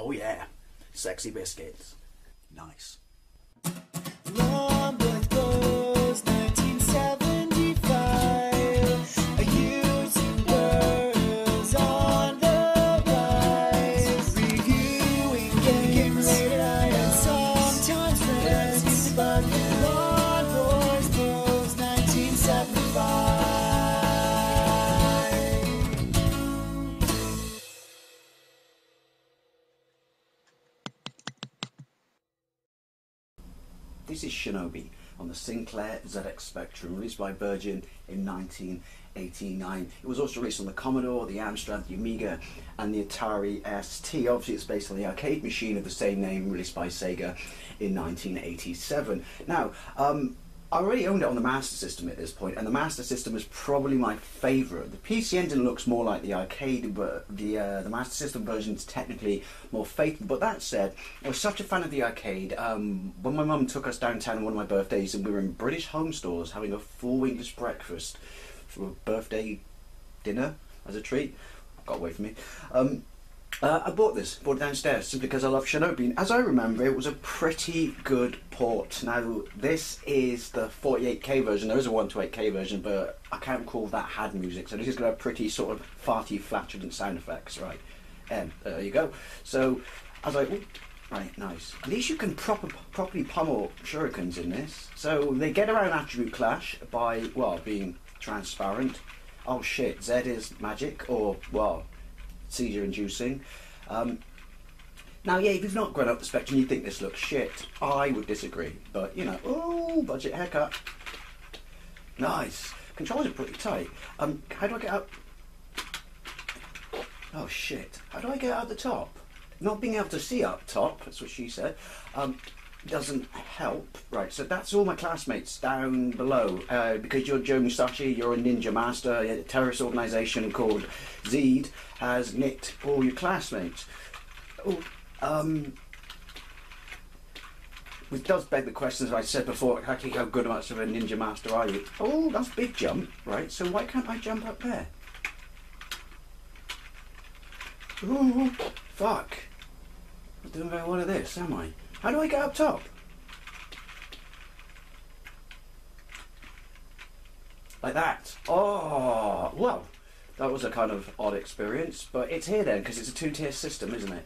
Oh yeah, sexy biscuits. Nice. Long This is Shinobi on the Sinclair ZX Spectrum, released by Virgin in 1989. It was also released on the Commodore, the Amstrad, the Amiga, and the Atari ST. Obviously, it's based on the arcade machine of the same name, released by Sega in 1987. Now, um, I already owned it on the Master System at this point, and the Master System is probably my favourite. The PC Engine looks more like the arcade, but the uh, the Master System version is technically more faithful. But that said, I was such a fan of the arcade. Um, when my mum took us downtown on one of my birthdays, and we were in British home stores having a full English breakfast for a birthday dinner as a treat. Got away from me. Um, uh, I bought this, bought it downstairs simply because I love Shinobi. As I remember, it was a pretty good port. Now, this is the 48k version. There is a 128k version, but I can't recall that had music. So this is going to have pretty sort of farty, flatulent sound effects, right? And there you go. So, I was like, "Ooh, right, nice. At least you can proper, properly pummel shurikens in this. So they get around attribute clash by, well, being transparent. Oh shit, Z is magic, or, well, seizure inducing. Um, now, yeah, if you've not grown up the spectrum, you think this looks shit. I would disagree, but you know, oh, budget haircut. Nice. Controls are pretty tight. Um, how do I get out? Oh shit! How do I get out the top? Not being able to see up top. That's what she said. Um, doesn't help. Right, so that's all my classmates down below. Uh, because you're Joe Musashi, you're a ninja master. A terrorist organisation called Zed has nicked all your classmates. Oh, um, which does beg the question, as I said before, exactly how good much of a ninja master are you? Oh, that's big jump, right? So why can't I jump up there? Ooh, fuck. Not doing very well at this, am I? How do I get up top? Like that. Oh, well, that was a kind of odd experience, but it's here then because it's a two-tier system, isn't it?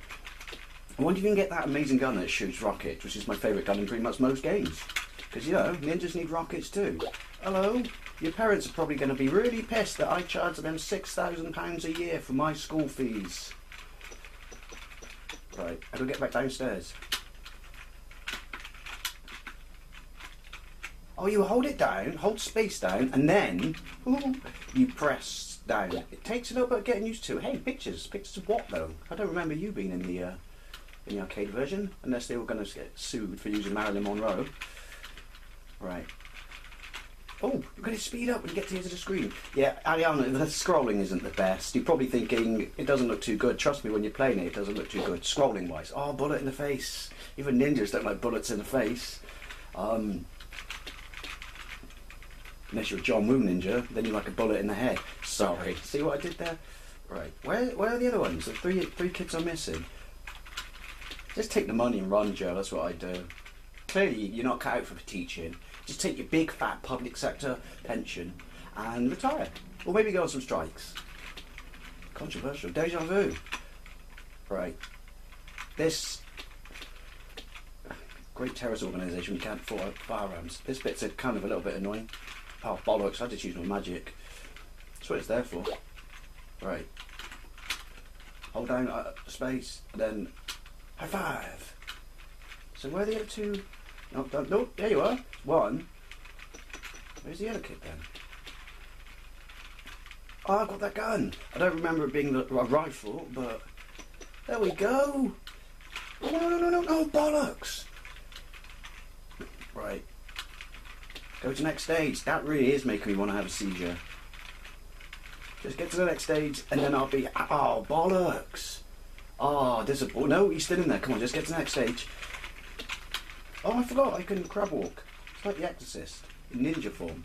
I wonder if you can get that amazing gun that shoots rockets, which is my favourite gun in pretty much most games. Because, you know, ninjas need rockets too. Hello? Your parents are probably going to be really pissed that I charge them £6,000 a year for my school fees. Right, I get back downstairs? Oh, you hold it down, hold space down, and then ooh, you press down. It takes a little bit of getting used to. Hey, pictures. Pictures of what, though? I don't remember you being in the uh, in the arcade version, unless they were going to get sued for using Marilyn Monroe. Right. Oh, you're going to speed up when you get to the edge of the screen. Yeah, Ariana, the scrolling isn't the best. You're probably thinking, it doesn't look too good. Trust me, when you're playing it, it doesn't look too good. Scrolling wise. Oh, bullet in the face. Even ninjas don't like bullets in the face. Um, unless you're a John Woo ninja, then you're like a bullet in the head. Sorry. See what I did there? Right. Where, where are the other ones? The three, three kids are missing. Just take the money and run, Joe. That's what I do. Clearly, you're not cut out for teaching. Just take your big fat public sector pension and retire. Or maybe go on some strikes. Controversial. Deja vu. Right. This great terrorist organisation can't afford firearms. This bit's a kind of a little bit annoying. Oh, bollocks. I just use my magic. That's what it's there for. Right. Hold down uh, space, then high five. So where are the other two? No, no, there you are. One. Where's the other kid then? Oh, I've got that gun. I don't remember it being the, a rifle, but there we go. No, no, no, no, no, bollocks. Right. Go to next stage. That really is making me want to have a seizure. Just get to the next stage, and then I'll be. Oh, bollocks. Oh, there's a. Oh, no, he's still in there. Come on, just get to the next stage. Oh, I forgot. I can crab walk. It's like the Exorcist in ninja form.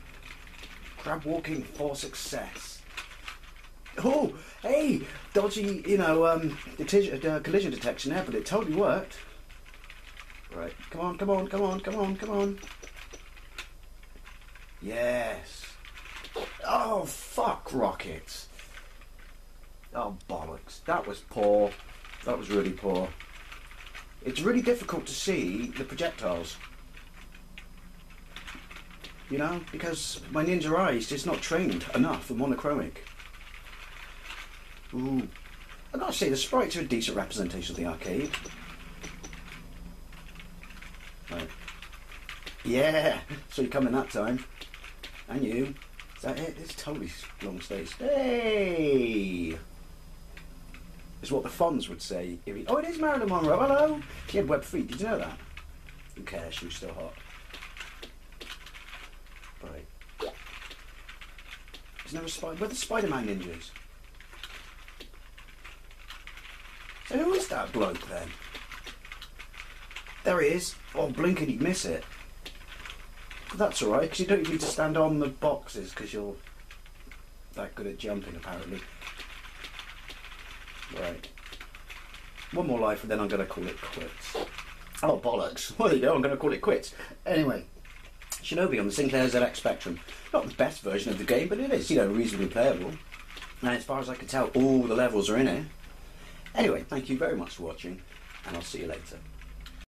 Crab walking for success. Oh, hey, dodgy, you know, um, uh, collision detection there, but it totally worked. Right, come on, come on, come on, come on, come on. Yes. Oh, fuck, rockets. Oh, bollocks. That was poor. That was really poor. It's really difficult to see the projectiles. You know, because my ninja eye is just not trained enough for monochromic. Ooh. I gotta say, the sprites are a decent representation of the arcade. Right. Yeah, so you come in that time. And you. Is that it? It's totally long stays. Hey! Is what the Fonz would say. He, oh, it is Marilyn Monroe. Hello. She had web feet. Did you know that? Who cares? She was still hot. Right. Is there a spider? Where the Spider-Man ninjas? So who is that bloke then? There he is. Oh, blink and you'd miss it. That's alright, because you don't need to stand on the boxes, because you're that good at jumping, apparently. Right. One more life, and then I'm going to call it quits. Oh, bollocks. Well, you go, I'm going to call it quits. Anyway, Shinobi on the Sinclair ZX Spectrum. Not the best version of the game, but it is, you know, reasonably playable. And as far as I can tell, all the levels are in it. Anyway, thank you very much for watching, and I'll see you later.